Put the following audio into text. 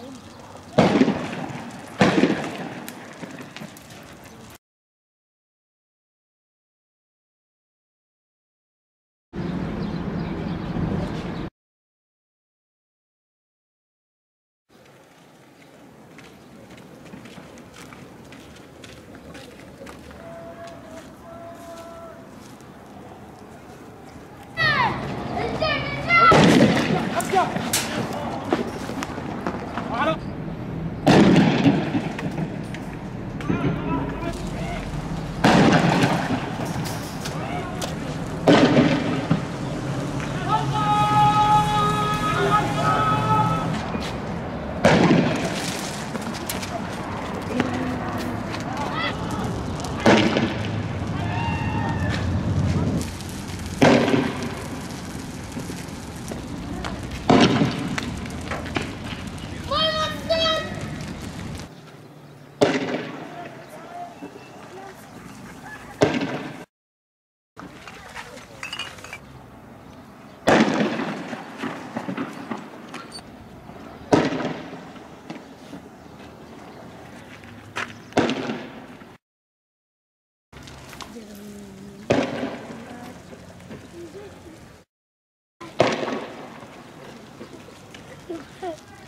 home. 可爱。